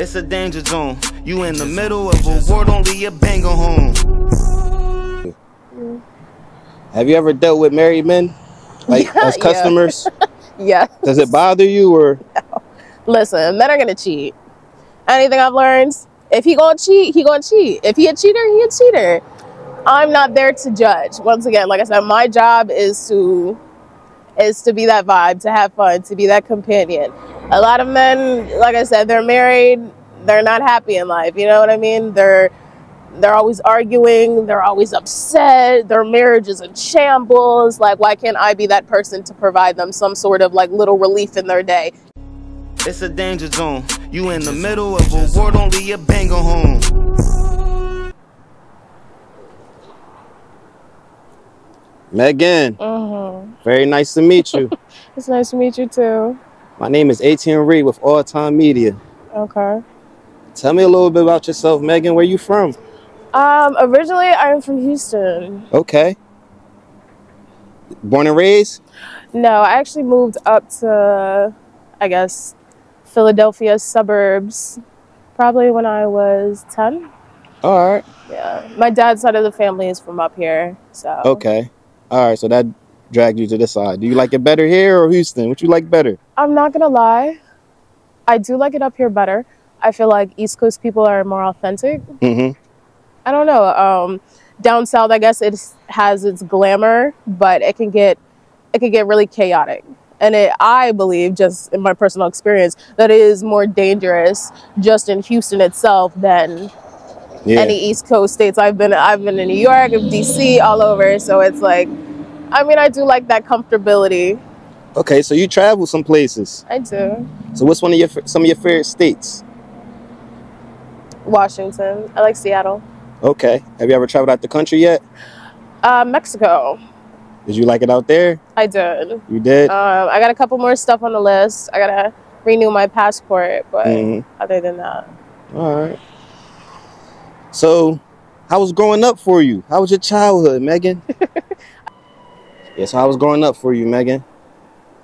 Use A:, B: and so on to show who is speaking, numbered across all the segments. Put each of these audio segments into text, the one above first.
A: It's a danger zone. You in the middle of a war, don't leave your banger home.
B: Have you ever dealt with married men, like
C: Yeah,
B: as customers?
C: Yeah.
B: Does it bother you or?
C: Listen, men are gonna cheat. Anything I've learned, if he gonna cheat, he gonna cheat. If he a cheater, he a cheater. I'm not there to judge. Once again, like I said, my job is to is to be that vibe, to have fun, to be that companion. A lot of men, like I said, they're married, they're not happy in life. You know what I mean? They're they're always arguing, they're always upset, their marriage is in shambles. Like, why can't I be that person to provide them some sort of like little relief in their day?
A: It's a danger zone. You in the middle of a war, don't leave your banger home.
B: Megan,
C: Mm-hmm.
B: very nice to meet you.
C: It's nice to meet you too.
B: My name is 18 Reed with All Time Media.
C: Okay.
B: Tell me a little bit about yourself, Megan. Where you from?
C: Um, originally I'm from Houston.
B: Okay. Born and raised?
C: No, I actually moved up to, I guess, Philadelphia suburbs, probably when I was ten.
B: All right.
C: Yeah, my dad's side of the family is from up here, so.
B: Okay. All right. So that dragged you to this side. Do you like it better here or Houston? What you like better?
C: I'm not gonna lie, I do like it up here better. I feel like East Coast people are more authentic.
B: Mm-hmm.
C: I don't know. Um, down south, I guess it has its glamour, but it can get it can get really chaotic. And it, I believe, just in my personal experience, that it is more dangerous just in Houston itself than
B: Yeah.
C: any East Coast states. I've been I've been in New York, DC, all over. So it's like, I mean, I do like that comfortability.
B: Okay. So you travel some places.
C: I do.
B: So what's one of your some of your favorite states?
C: Washington. I like Seattle.
B: Okay. Have you ever traveled out the country yet?
C: Uh, Mexico.
B: Did you like it out there?
C: I did.
B: You did.
C: Um, I got a couple more stuff on the list. I gotta renew my passport, but
B: Mhm.
C: other than that,
B: All right. So, how was growing up for you? How was your childhood, Megan? yes, how was growing up for you, Megan?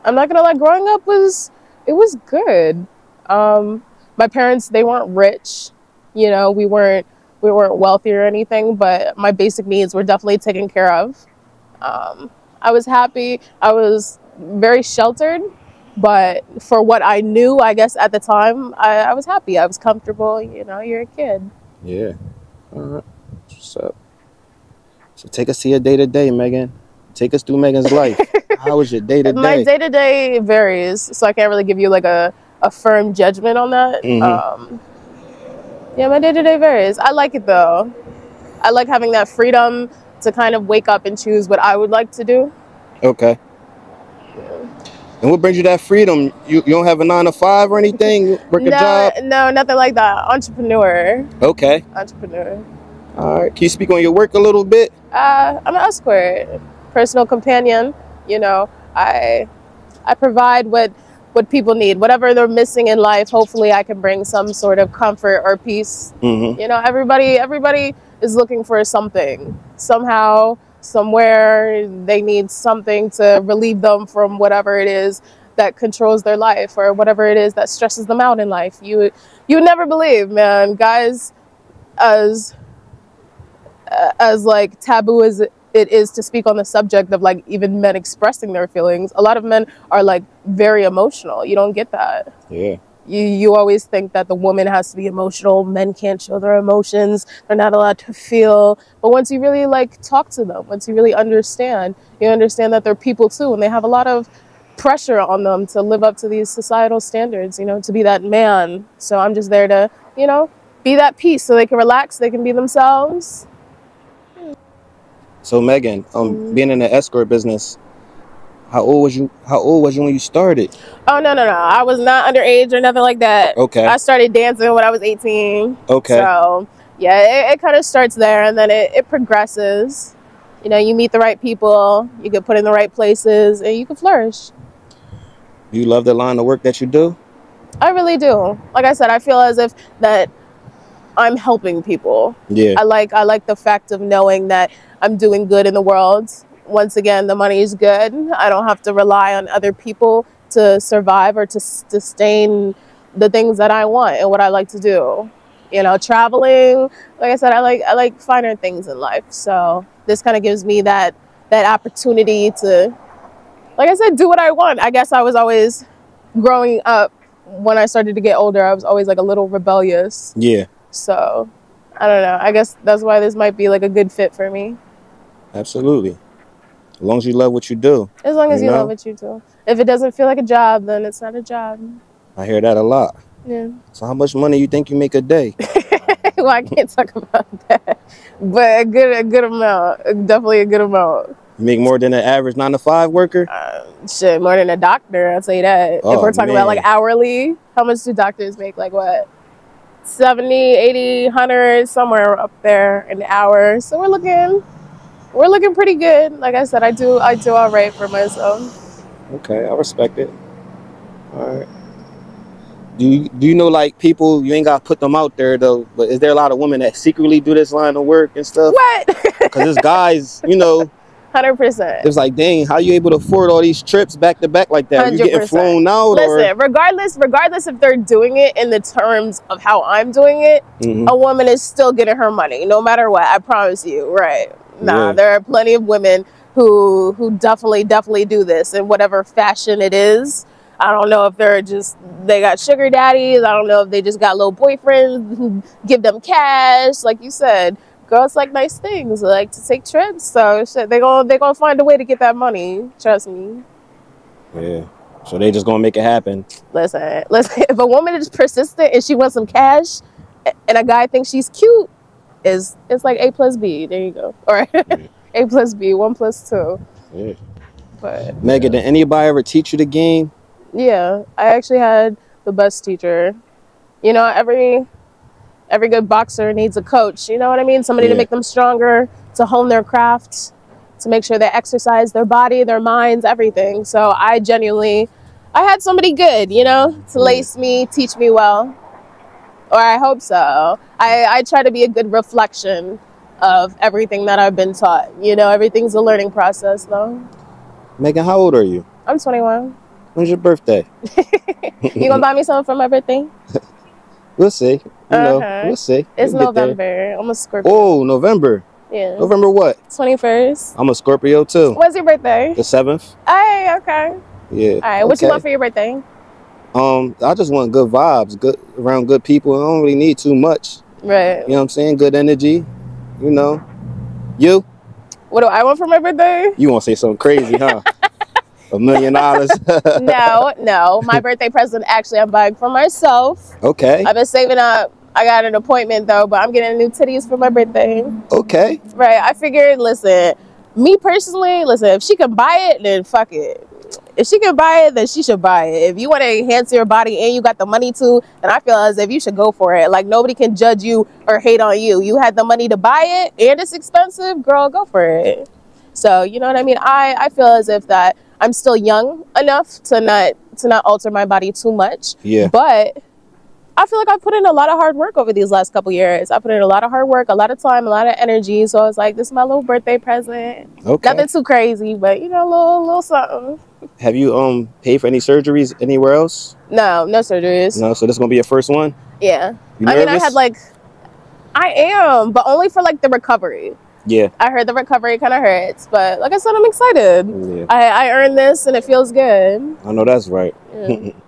C: I'm not gonna lie. Growing up was it was good. Um, my parents they weren't rich, you know. We weren't we weren't wealthy or anything, but my basic needs were definitely taken care of. Um, I was happy. I was very sheltered, but for what I knew, I guess at the time, I, I was happy. I was comfortable. You know, you're a kid.
B: Yeah. All right. What's up? So take us to your day to day, Megan. Take us through Megan's life. how was your day to day?
C: My
B: day?
C: to day varies, so I can't really give you like a, a firm judgment on that.
B: Mhm.
C: Um, yeah, my day to day varies. I like it though. I like having that freedom to kind of wake up and choose what I would like to do.
B: Okay. And what brings you that freedom? You, you don't have a nine to five or anything? Work a
C: no,
B: job?
C: no, nothing like that. Entrepreneur,
B: Okay.
C: entrepreneur.
B: All right. Can you speak on your work a little bit?
C: Uh, I'm an escort, personal companion. You know, I I provide what what people need, whatever they're missing in life. Hopefully, I can bring some sort of comfort or peace
B: Mm-hmm.
C: you know everybody everybody is looking for something somehow somewhere. They need something to relieve them from whatever it is that controls their life or whatever it is that stresses them out in life. You you never believe man. Guys as as like taboo as it is to speak on the subject of like even men expressing their feelings a lot of men are like very emotional. You don't get that.
B: Yeah.
C: You you always think that the woman has to be emotional. Men can't show their emotions. They're not allowed to feel. But once you really like talk to them once you really understand you understand that they're people too and they have a lot of pressure on them to live up to these societal standards you know to be that man. So i'm just there to you know be that peace so they can relax they can be themselves.
B: So Megan, um,
C: Mhm.
B: being in the escort business, how old was you? How old was you when you started?
C: oh no no no i was not underage or nothing like that
B: Okay.
C: i started dancing when i was 18
B: Okay.
C: So yeah, it, it kind of starts there and then it, it progresses. You know, you meet the right people, you get put in the right places, and you can flourish.
B: You love the line of work that you do?
C: I really do. Like I said, I feel as if that I'm helping people.
B: Yeah.
C: I like I like the fact of knowing that I'm doing good in the world. Once again, the money is good. I don't have to rely on other people to survive or to sustain the things that I want and what I like to do. You know, traveling. Like I said, I like I like finer things in life. So this kind of gives me that that opportunity to, like I said, do what I want. I guess I was always growing up. When I started to get older, I was always like a little rebellious.
B: Yeah,
C: So I don't know. I guess that's why this might be like a good fit for me.
B: absolutely. As long as you love what you do.
C: As long as
B: You
C: you,
B: know?
C: love what you do. If it doesn't feel like a job, then it's not a job.
B: I hear that a lot.
C: Yeah.
B: So how much money you think you make a day?
C: well, I can't talk about that, but a good, a good amount. Definitely a good amount.
B: You make more than an average nine to five worker?
C: Uh, shit, more than a doctor. I'll tell you that. if
B: Oh,
C: we're talking about like hourly, how much do doctors make? Like what? 70, 80, 100, somewhere up there an hour. So we're looking, we're looking pretty good. Like I said, I do, I do all right for myself.
B: Okay, I respect it. All right. Do you, do you know like people you ain't got to put them out there though, but is there a lot of women that secretly do this line of work and stuff?
C: What?
B: Because this guys, you know,
C: Hundred percent.
B: it's like, dang, how you able to afford all these trips back to back like that? You getting flown out
C: Listen, regardless, regardless if they're doing it in the terms of how I'm doing it,
B: or? Mhm.
C: a woman is still getting her money, no matter what. I promise you, right? Nah,
B: Yeah.
C: there are plenty of women who who definitely, definitely do this in whatever fashion it is. I don't know if they're just they got sugar daddies. I don't know if they just got little boyfriends who give them cash. Like you said, girls like nice things, they like to take trips. So shit, they gonna they gonna find a way to get that money. Trust me.
B: Yeah. So they just gonna make it happen.
C: Listen, listen. If a woman is persistent and she wants some cash, and a guy thinks she's cute, is it's like A plus B. There you go. All right, A plus B, one plus two.
B: Yeah.
C: But
B: Megan, did anybody ever teach you the game?
C: yeah, I actually had the best teacher. You know, every every good boxer needs a coach. You know what I mean? Somebody
B: Yeah.
C: to make them stronger, to hone their craft, to make sure they exercise their body, their minds, everything. So I genuinely, I had somebody good. You know, to lace me, teach me well, or I hope so. I I try to be a good reflection of everything that I've been taught. You know, everything's a learning process, though.
B: Megan, how old are you?
C: I'm 21.
B: When's your birthday?
C: You gonna buy me something for my birthday?
B: We'll see. You know,
C: Uh-huh.
B: we'll see.
C: It's
B: We'll.
C: November. I'm a Scorpio.
B: Oh, November.
C: Yeah.
B: November what?
C: 21st.
B: I'm a Scorpio too.
C: When's your birthday?
B: The seventh.
C: Hey, okay.
B: Yeah.
C: All right. What you
B: Okay.
C: want for your birthday?
B: Um, I just want good vibes, good around good people. I don't really need too much.
C: Right.
B: You know what I'm saying? Good energy. You know. You?
C: What do I want for my birthday?
B: You want to say something crazy, huh? A million dollars.
C: no, no. My birthday present actually I'm buying for myself.
B: Okay.
C: I've been saving up. I got an appointment though, but I'm getting new titties for my birthday.
B: Okay.
C: Right. I figured, listen, me personally, listen, if she can buy it, then fuck it. If she can buy it, then she should buy it. If you want to enhance your body and you got the money to, then I feel as if you should go for it. Like nobody can judge you or hate on you. You had the money to buy it and it's expensive, girl, go for it. So you know what I mean? I, I feel as if that I'm still young enough to not to not alter my body too much.
B: Yeah.
C: But I feel like I put in a lot of hard work over these last couple years. I put in a lot of hard work, a lot of time, a lot of energy. So I was like, this is my little birthday present.
B: Okay.
C: Nothing too crazy, but you know, a little, little something.
B: Have you um paid for any surgeries anywhere else?
C: No, no surgeries.
B: No. So this is gonna be your first one.
C: Yeah. I mean, I had like, I am, but only for like the recovery.
B: Yeah.
C: I heard the recovery kind of hurts, but like I said, I'm excited.
B: Yeah.
C: I, I earned this and it feels good.
B: I know that's right.
C: Yeah.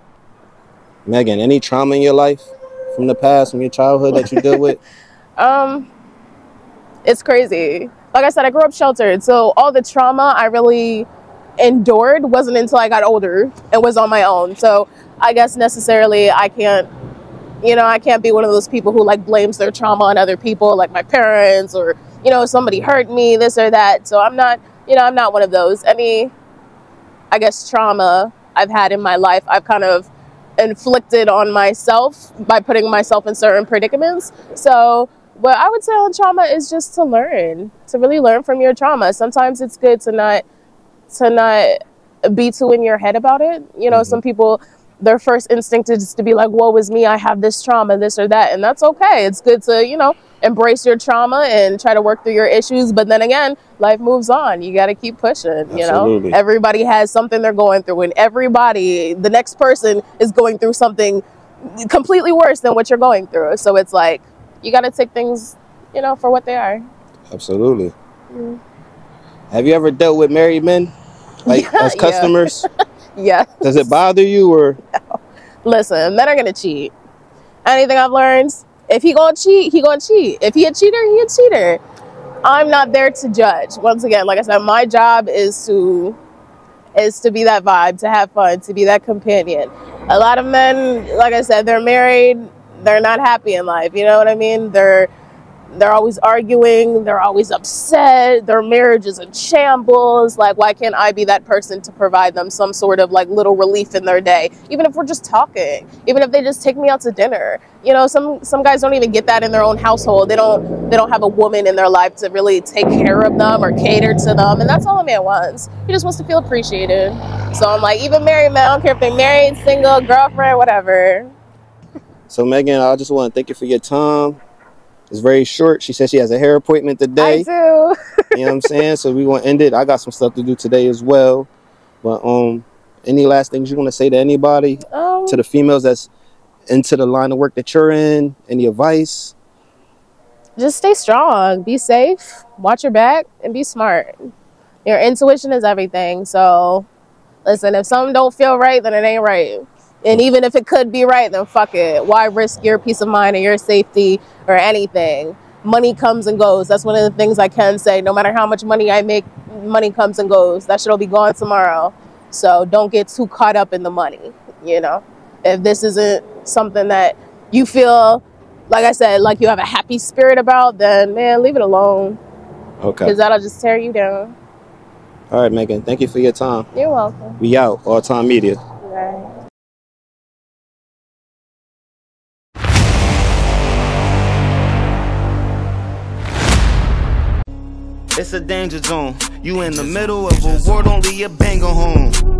B: Megan, any trauma in your life from the past, from your childhood that you deal with?
C: Um, it's crazy. Like I said, I grew up sheltered, so all the trauma I really endured wasn't until I got older and was on my own. So I guess necessarily I can't, you know, I can't be one of those people who like blames their trauma on other people, like my parents or you know somebody hurt me, this or that. So I'm not, you know, I'm not one of those. Any, I guess, trauma I've had in my life, I've kind of inflicted on myself by putting myself in certain predicaments. So, what I would say on trauma is just to learn, to really learn from your trauma. Sometimes it's good to not to not be too in your head about it. You know,
B: Mhm.
C: some people their first instinct is to be like, "Woe is me! I have this trauma, this or that," and that's okay. It's good to you know embrace your trauma and try to work through your issues. But then again, life moves on. You got to keep pushing. You know, everybody has something they're going through, and everybody, the next person is going through something completely worse than what you're going through. So it's like you got to take things, you know, for what they are.
B: Absolutely.
C: Mm.
B: Have you ever dealt with married men, like
C: Yeah,
B: as customers?
C: Yeah.
B: Does it bother you or?
C: Listen, men are gonna cheat. Anything I've learned, if he gonna cheat, he gonna cheat. If he a cheater, he a cheater. I'm not there to judge. Once again, like I said, my job is to is to be that vibe, to have fun, to be that companion. A lot of men, like I said, they're married, they're not happy in life. You know what I mean? They're they're always arguing, they're always upset, their marriage is in shambles. Like, why can't I be that person to provide them some sort of like little relief in their day? Even if we're just talking, even if they just take me out to dinner. You know, some some guys don't even get that in their own household. They don't they don't have a woman in their life to really take care of them or cater to them. And that's all a man wants. He just wants to feel appreciated. So I'm like, even married men, I don't care if they're married, single, girlfriend, whatever.
B: So Megan, I just want to thank you for your time. It's very short. She said she has a hair appointment today.
C: I do.
B: you know what I'm saying? So we want to end it. I got some stuff to do today as well. But um, any last things you want to say to anybody,
C: Um,
B: to the females that's into the line of work that you're in? Any advice?
C: just stay strong, be safe, watch your back, and be smart. Your intuition is everything. So, listen, if something don't feel right, then it ain't right. And even if it could be right, then fuck it. Why risk your peace of mind or your safety or anything? Money comes and goes. That's one of the things I can say. No matter how much money I make, money comes and goes. That shit'll be gone tomorrow. So don't get too caught up in the money. You know, if this isn't something that you feel like I said, like you have a happy spirit about, then man, leave it alone
B: Okay.
C: because that'll just tear you down.
B: All right, Megan. Thank you for your time.
C: You're welcome.
B: We out. All time media.
C: Right.
A: It's a danger zone. You in the middle of a war, don't leave your banger home.